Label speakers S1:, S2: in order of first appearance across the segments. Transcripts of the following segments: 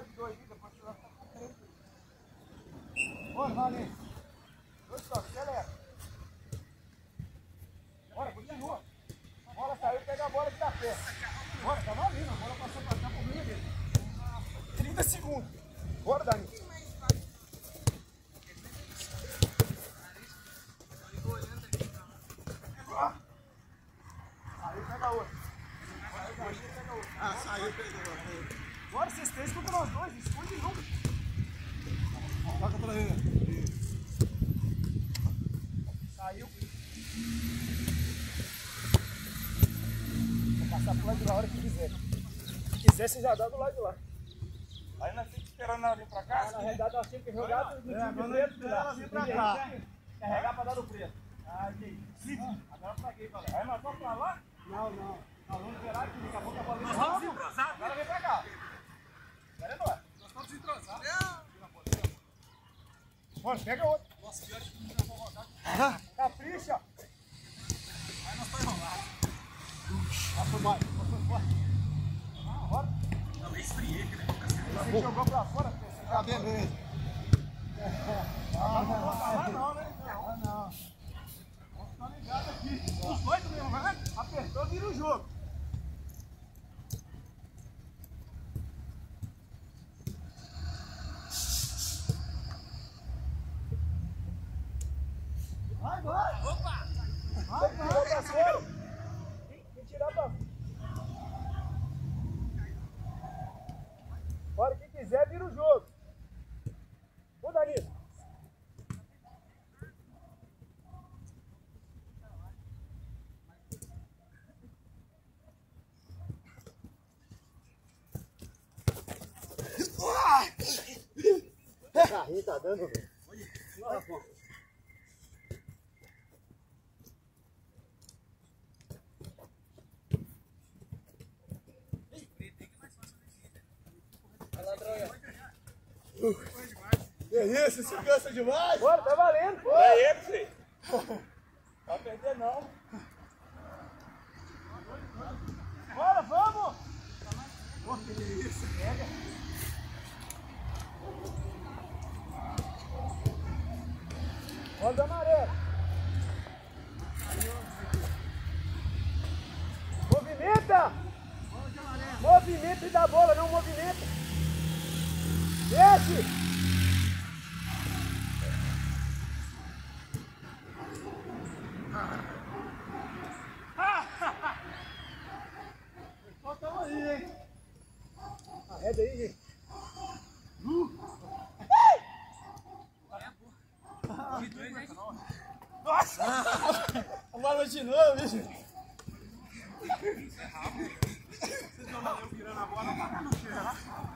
S1: de dois, depois você vai com três. Bora. Dois. Bora, continua. Pega a bola que tá perto. Bora, tá valendo. A bola passou pra cá por meio dele. 30 segundos. Bora, Dani. Aí pega outro. Aí pega outro.
S2: Ah, saiu, pegou.
S1: Bora, vocês três contra nós dois. Esconde não.
S2: Toca pra ele.
S1: Saiu. Vou passar pro lado de lá a hora que quiser. Se quiser, você já dá do lado de lá.
S3: Aí nós ficamos esperando ela vir pra cá.
S1: Na realidade, nós tínhamos que jogar no time
S2: É,
S1: de
S2: quando
S1: preto.
S2: ela
S1: lá.
S2: pra cá.
S1: Carregar pra dar no preto. Ah, gente. Agora paguei, galera.
S3: Aí nós vamos pra lá.
S1: Não, não. Nós vamos esperar aqui. Daqui a pouco a bola vem. Vamos desentrosar. Agora vem pra cá. Agora é nós. Nós estamos desentrosados. Bora, pega outro. Nossa, que ótimo. Capricha. Aí nós estamos enrolados. Passou mais. Passou fora. Ah, bora. Não, esfriei aquele Você jogou pra fora, você
S2: Ah, beleza.
S1: não vou falar não, né? Não, não. Vamos ficar ligado aqui. Os dois mesmo, né? Apertou, vira o jogo. Vai, vai! Opa! Vai, vai! Tem que tirar pra... Bora, quem quiser, vira o jogo. Ô, Danilo. Carrinho tá dando, velho. Olha.
S2: Que isso, se cansa demais?
S1: Bora, tá valendo, pô.
S3: É ele, filho. Vai perder não.
S1: Bora, vamos. Pô, que isso, pega. Roda amarelo. Movimenta! Movimenta e dá bola, não movimenta. Desce!
S2: Faltava aí, hein?
S1: Arreda aí, gente.
S2: A bola de novo, bicho. É, Lucão!
S1: Saiu, já sai não,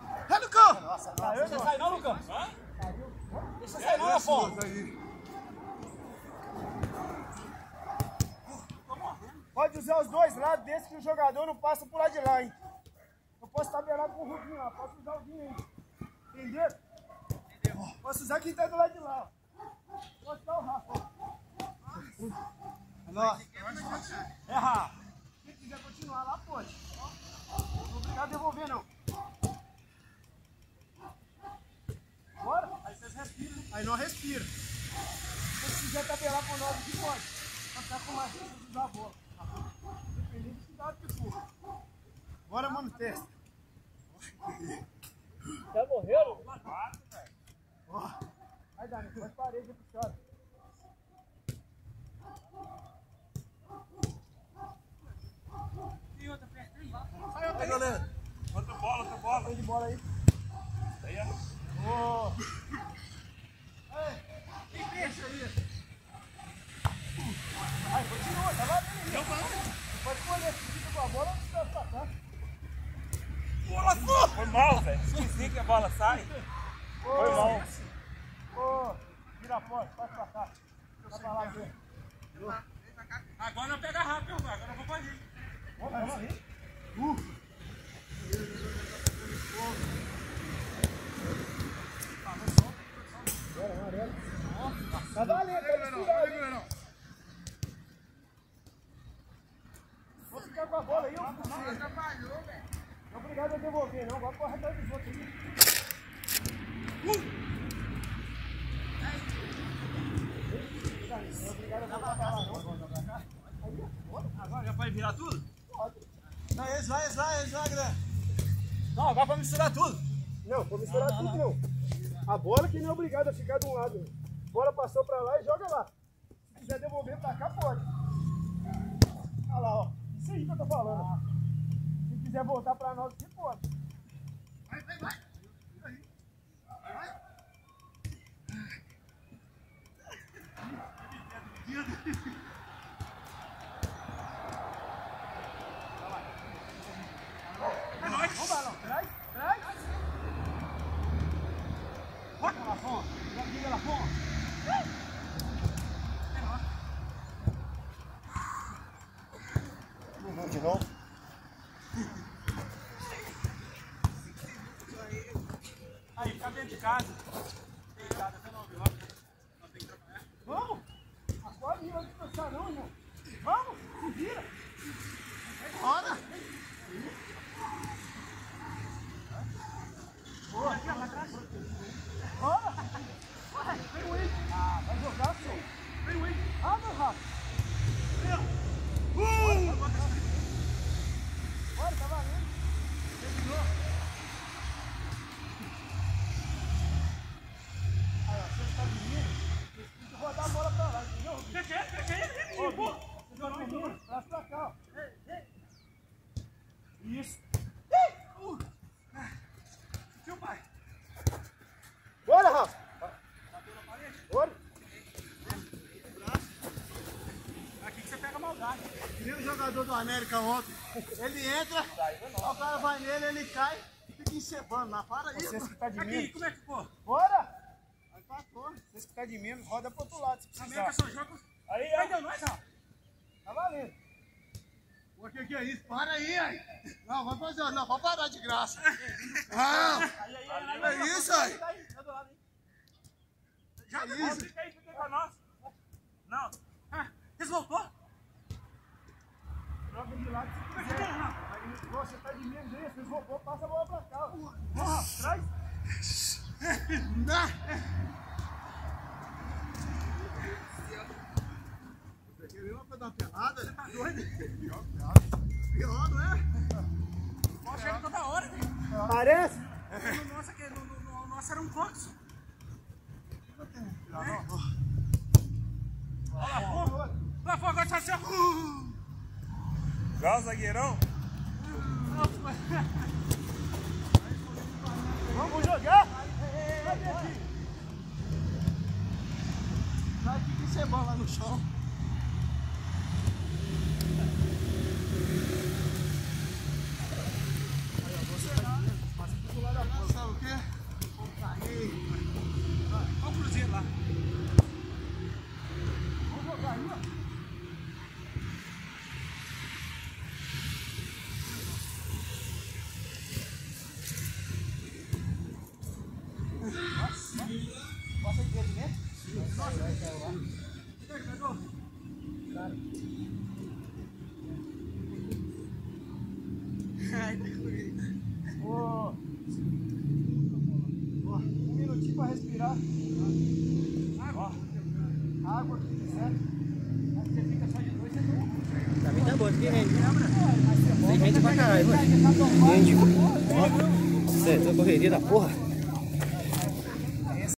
S1: Lucão? Deixa sair não, pô. Pode usar os dois lados, desde que o jogador não passa por lá de lá, hein? Eu posso tabelar com o Rubinho lá, posso usar o Vinho aí. Entendeu? Posso usar quem tá do lado de lá, ó. Posso usar o Rafa, ó.
S2: Nossa.
S1: É Rafa. Se quiser continuar lá, pode. Não obrigado a devolver, não. Bora? Aí vocês respiram. Aí nós respira. Se você quiser aqui, pode. Pra ficar com mais chance de usar a bola. Dependendo de cuidado que for. Bora, mano, testa. Já morreram? Ó. Vai, Dani, faz parede pro chão.
S2: Aí, galera.
S3: Outra bola, outra bola.
S1: Põe de bola aí.
S3: Aí, ó.
S1: Ô. Ei, quem fecha aí? Aí, continua, tá dentro. Pode escolher se fica com a bola ou se vai pra cá.
S3: Bola sua! Foi mal, velho. Esqueci que a bola sai. Foi mal.
S1: Ô, vira a porta, passa pra cá. Vai pra lá ver.
S3: Agora não pega rápido, agora eu vou pra ali.
S1: Vamos, vamos aí. Bora, amarelo. Tá valendo, tá misturado, hein? Vou ficar com a bola aí, ó. Não é obrigado a devolver, não. Agora corre atrás dos outros. aí.
S3: Agora já pode tudo?
S2: Não, eles vai, eles vai, eles vai, grande.
S3: Não, agora pra misturar tudo.
S1: Não, vou misturar tudo não. A bola que não é obrigada a ficar de um lado. A bola passou pra lá e joga lá. Se quiser devolver pra cá, pode. Olha lá, ó. Isso aí que eu tô falando. Se quiser voltar pra nós aqui, pode. Vai, vai, vai. Vamos, balão. Traz, traz.
S3: Bota lá fora. Já liga lá fora.
S1: De novo.
S3: Aí, fica dentro de casa. Deitado até não viu? Não tem que trabalhar.
S1: Vamos! Agora não vai descansar não, irmão. Vamos, se vira. Bora! Boa, aqui, ó, lá atrás. Bora! Vai, vem o Wade. Ah, vai jogar, senhor. Vem o Wade. Ah, meu Rafa. Uh! Bora, tá valendo. Terminou. Aí, ó, você está de mim. Tem que rodar a bola pra lá, entendeu?
S3: Que que é? Que que é?
S1: Ô, Gui, você joga o menino, traz pra cá, ó. Isso.
S3: Tio pai.
S1: Bora, Rafa. Bora.
S3: Aqui que você pega maldade.
S2: Vi o jogador do América ontem. Ele entra, o cara vai nele, ele cai, fica encebando lá. Para aí,
S1: Vocês que tá de
S3: Aqui,
S1: menos.
S3: como é que ficou?
S1: Bora.
S2: Pra torre.
S1: Vocês que tá de menos, roda pro outro lado se.
S3: América só joga.
S1: Aí,
S3: Aí
S1: aí.
S3: deu nós, ó.
S1: Tá valendo.
S2: O que, que é isso? Para aí, aí. Não, vai fazer, não, vai parar de graça. Não,
S3: Aí, aí, aí, aí.
S2: é isso aí.
S3: Tá aí, tá aí. Já pegou,
S2: isso?
S3: fica aí, fica aí pra nós. Não. Ah, Eles voltou?
S1: Joga de lado se quiser. Aí, Você tá de menos aí, vocês roubou, passa a bola pra cá. Rafa, traz.
S2: Você quer ver uma coisa da pelada? Você tá doido? Pior, não é?
S3: Ó, chega toda hora, né?
S1: Parece?
S3: No nosso, aqui, no, no, no nosso era um cox. Olha lá fora. Lá fora, agora tá assim, ó.
S4: Igual zagueirão?
S1: Vamos jogar? Cadê aqui?
S2: Vai ficar encebando lá no chão.
S1: Minutinho pra respirar. Água. Água que quiser. Aí você fica só de noite, você não.
S5: Pra mim tá bom, aqui rende. Tem gente pra caralho, mano. Rende. Você, essa correria da porra.